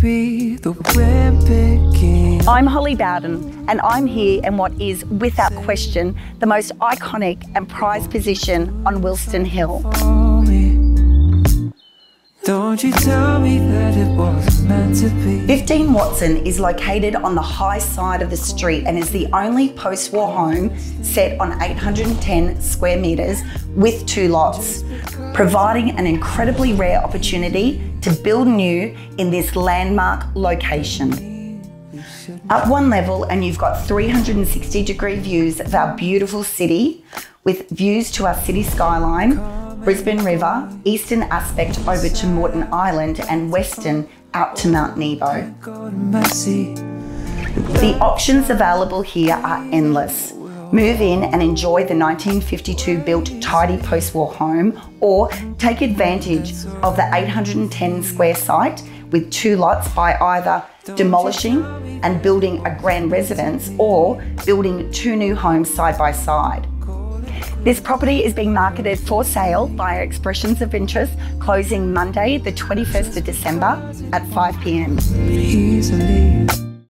be the. I'm Holly Bowden, and I'm here in what is, without question, the most iconic and prized position on Wilston Hill. Don't you tell me that it wasn't meant to be. 15 Watson is located on the high side of the street and is the only post war home set on 810 square metres with two lots, providing an incredibly rare opportunity to build new in this landmark location. Up one level, and you've got 360 degree views of our beautiful city with views to our city skyline, Brisbane River, eastern aspect over to Moreton Island, and western out to Mount Nebo. The options available here are endless. Move in and enjoy the 1952 built tidy post war home, or take advantage of the 810 square site with two lots by either demolishing and building a grand residence or building two new homes side by side. This property is being marketed for sale via expressions of interest, closing Monday, the 21st of December at 5 pm. easily.